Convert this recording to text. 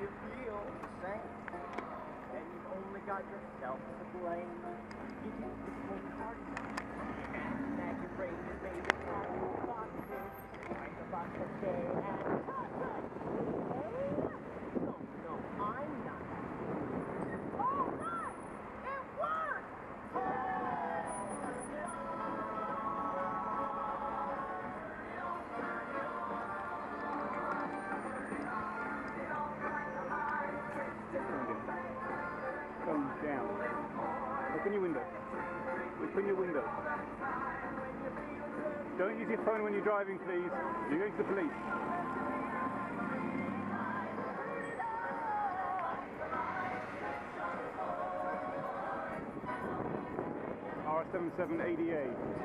you feel the same, then you've only got yourself to blame. You can't Open your window. Open your window. Don't use your phone when you're driving, please. You're going to the police. R77ADA.